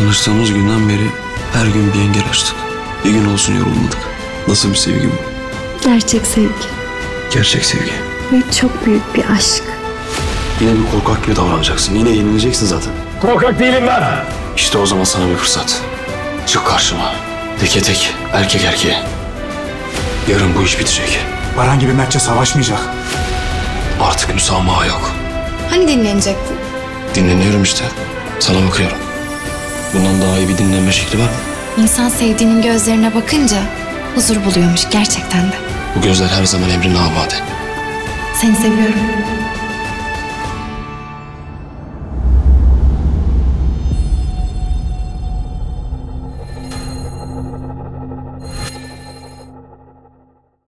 Tanıştığımız günden beri her gün bir engel açtık. Bir gün olsun yorulmadık. Nasıl bir sevgi bu? Gerçek sevgi Gerçek sevgi. ve çok büyük bir aşk. Yine bir korkak gibi davranacaksın. Yine yenileceksin zaten. Korkak değilim ben. İşte o zaman sana bir fırsat. Çık karşıma. Teke tek, erkek erkeğe. Yarın bu iş bitecek. Baran gibi Mertçe savaşmayacak. Artık müsamaha yok. Hani dinlenecektin? Dinleniyorum işte. Sana bakıyorum. Bundan daha iyi bir dinlenme şekli var mı? İnsan sevdiğinin gözlerine bakınca huzur buluyormuş gerçekten de. Bu gözler her zaman emrin amade. Seni seviyorum.